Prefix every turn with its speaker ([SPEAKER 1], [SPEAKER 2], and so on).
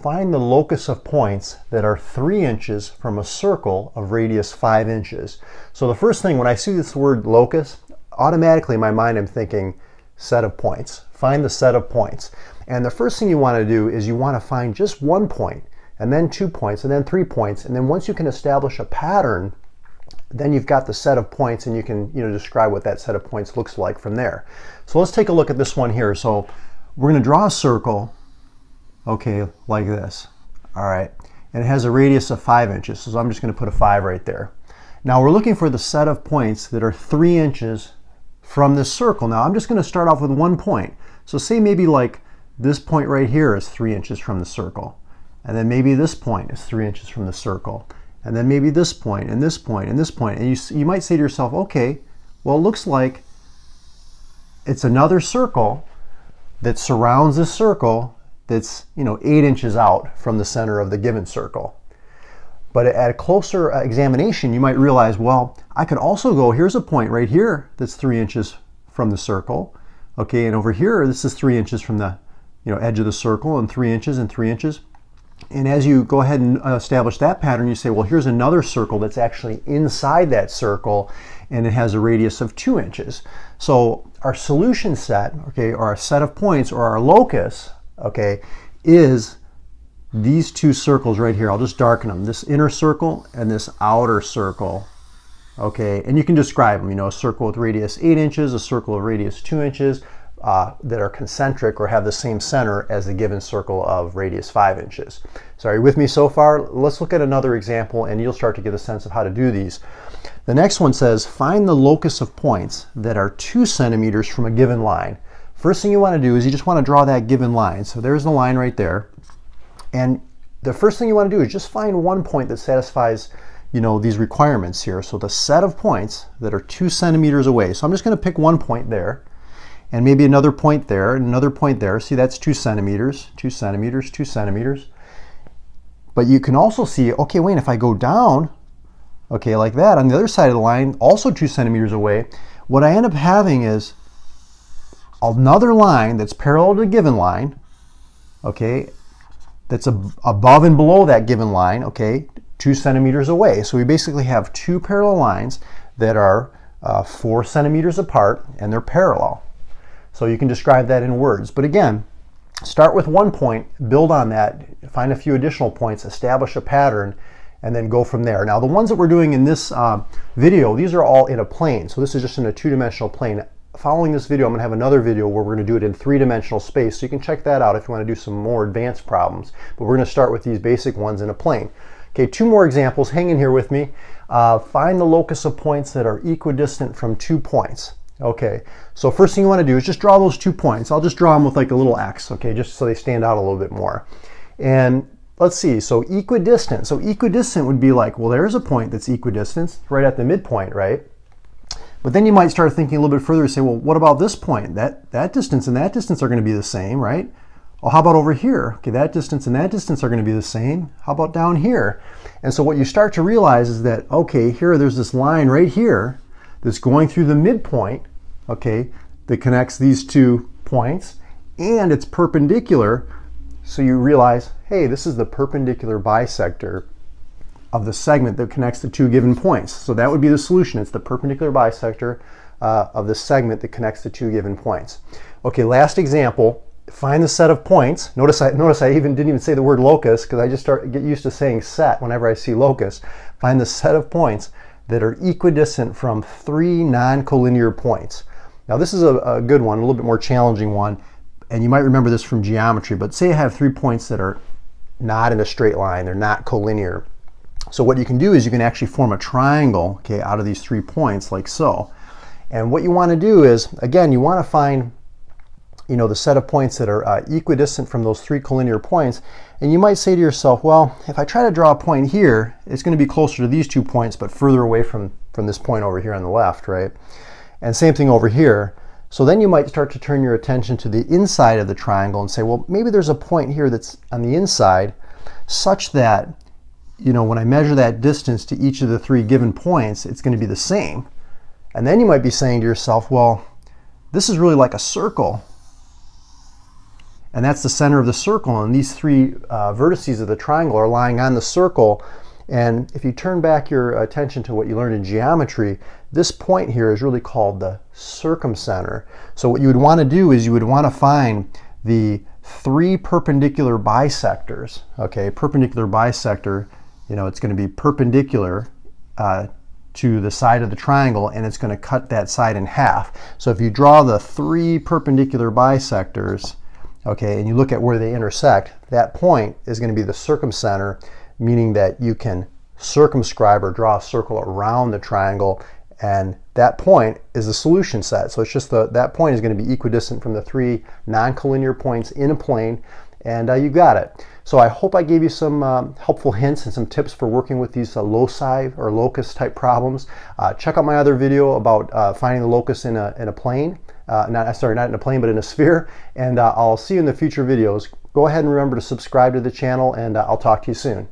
[SPEAKER 1] Find the locus of points that are three inches from a circle of radius five inches. So the first thing when I see this word locus, automatically in my mind I'm thinking set of points. Find the set of points. And the first thing you want to do is you want to find just one point, and then two points, and then three points. And then once you can establish a pattern, then you've got the set of points and you can you know describe what that set of points looks like from there. So let's take a look at this one here. So we're going to draw a circle okay, like this. All right, and it has a radius of five inches, so I'm just gonna put a five right there. Now we're looking for the set of points that are three inches from this circle. Now I'm just gonna start off with one point. So say maybe like this point right here is three inches from the circle. And then maybe this point is three inches from the circle. And then maybe this point and this point and this point. And you, you might say to yourself, okay, well, it looks like it's another circle that surrounds this circle that's you know eight inches out from the center of the given circle. But at a closer uh, examination, you might realize, well, I could also go, here's a point right here that's three inches from the circle. Okay, and over here, this is three inches from the you know, edge of the circle and three inches and three inches. And as you go ahead and uh, establish that pattern, you say, well, here's another circle that's actually inside that circle and it has a radius of two inches. So our solution set, okay, or our set of points or our locus okay, is these two circles right here. I'll just darken them. This inner circle and this outer circle. Okay, and you can describe them, you know, a circle with radius 8 inches, a circle of radius 2 inches, uh, that are concentric or have the same center as the given circle of radius 5 inches. So are you with me so far? Let's look at another example and you'll start to get a sense of how to do these. The next one says, find the locus of points that are 2 centimeters from a given line. First thing you want to do is you just want to draw that given line. So there's the line right there. And the first thing you want to do is just find one point that satisfies you know, these requirements here. So the set of points that are two centimeters away. So I'm just going to pick one point there and maybe another point there and another point there. See, that's two centimeters, two centimeters, two centimeters. But you can also see, okay, wait, if I go down, okay, like that, on the other side of the line, also two centimeters away, what I end up having is another line that's parallel to the given line, okay, that's ab above and below that given line, okay, two centimeters away. So we basically have two parallel lines that are uh, four centimeters apart and they're parallel. So you can describe that in words. But again, start with one point, build on that, find a few additional points, establish a pattern, and then go from there. Now the ones that we're doing in this uh, video, these are all in a plane. So this is just in a two-dimensional plane following this video, I'm going to have another video where we're going to do it in three-dimensional space. So you can check that out if you want to do some more advanced problems. But we're going to start with these basic ones in a plane. Okay, two more examples. Hang in here with me. Uh, find the locus of points that are equidistant from two points. Okay, so first thing you want to do is just draw those two points. I'll just draw them with like a little X, okay, just so they stand out a little bit more. And let's see, so equidistant. So equidistant would be like, well, there's a point that's equidistant right at the midpoint, right? But then you might start thinking a little bit further and say, well, what about this point? That, that distance and that distance are going to be the same, right? Well, how about over here? Okay, that distance and that distance are going to be the same. How about down here? And so what you start to realize is that, okay, here there's this line right here that's going through the midpoint, okay, that connects these two points, and it's perpendicular. So you realize, hey, this is the perpendicular bisector of the segment that connects the two given points. So that would be the solution. It's the perpendicular bisector uh, of the segment that connects the two given points. Okay, last example. Find the set of points. Notice I, notice I even didn't even say the word locus because I just start get used to saying set whenever I see locus. Find the set of points that are equidistant from three non-collinear points. Now this is a, a good one, a little bit more challenging one, and you might remember this from geometry, but say I have three points that are not in a straight line, they're not collinear. So what you can do is you can actually form a triangle, okay, out of these three points like so. And what you want to do is, again, you want to find, you know, the set of points that are uh, equidistant from those three collinear points. And you might say to yourself, well, if I try to draw a point here, it's going to be closer to these two points, but further away from, from this point over here on the left, right? And same thing over here. So then you might start to turn your attention to the inside of the triangle and say, well, maybe there's a point here that's on the inside such that you know, when I measure that distance to each of the three given points, it's going to be the same. And then you might be saying to yourself, well, this is really like a circle. and that's the center of the circle. And these three uh, vertices of the triangle are lying on the circle. And if you turn back your attention to what you learned in geometry, this point here is really called the circumcenter. So what you would want to do is you would want to find the three perpendicular bisectors. Okay, perpendicular bisector, you know, it's going to be perpendicular uh, to the side of the triangle and it's going to cut that side in half. So if you draw the three perpendicular bisectors, okay, and you look at where they intersect, that point is going to be the circumcenter, meaning that you can circumscribe or draw a circle around the triangle and that point is the solution set. So it's just the, that point is going to be equidistant from the three non-collinear points in a plane and uh, you got it. So I hope I gave you some um, helpful hints and some tips for working with these uh, loci or locus type problems. Uh, check out my other video about uh, finding the locus in a, in a plane. Uh, not sorry, not in a plane, but in a sphere. And I'll see you in the future videos. Go ahead and remember to subscribe to the channel, and I'll talk to you soon.